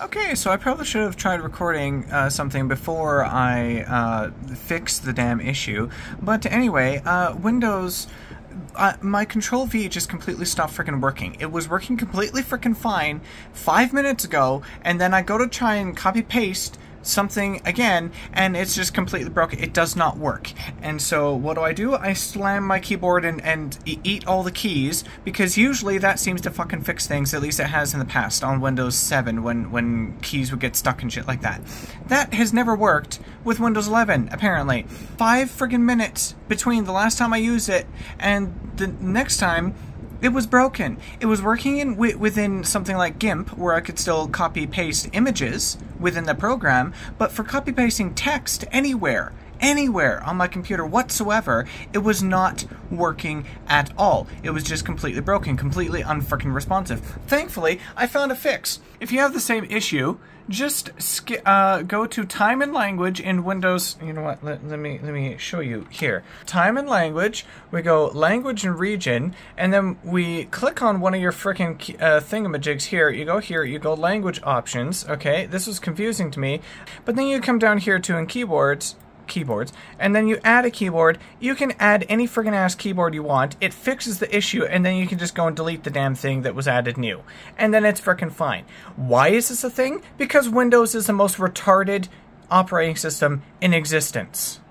Okay, so I probably should have tried recording uh, something before I uh, fixed the damn issue. But anyway, uh, Windows. Uh, my Control V just completely stopped freaking working. It was working completely freaking fine five minutes ago, and then I go to try and copy paste something again and it's just completely broken. It does not work. And so what do i do? I slam my keyboard and, and eat all the keys because usually that seems to fucking fix things at least it has in the past on windows 7 when when keys would get stuck and shit like that. That has never worked with windows 11 apparently. Five friggin minutes between the last time i used it and the next time it was broken. It was working in within something like GIMP, where I could still copy paste images within the program, but for copy pasting text anywhere, anywhere on my computer whatsoever, it was not working at all. It was just completely broken, completely unfreaking responsive. Thankfully, I found a fix. If you have the same issue, just uh, go to time and language in Windows. You know what? Let, let me let me show you here. Time and language. We go language and region, and then we click on one of your freaking uh, thingamajigs here. You go here. You go language options. Okay, this was confusing to me, but then you come down here to in keyboards keyboards, and then you add a keyboard. You can add any friggin' ass keyboard you want. It fixes the issue, and then you can just go and delete the damn thing that was added new. And then it's frickin' fine. Why is this a thing? Because Windows is the most retarded operating system in existence.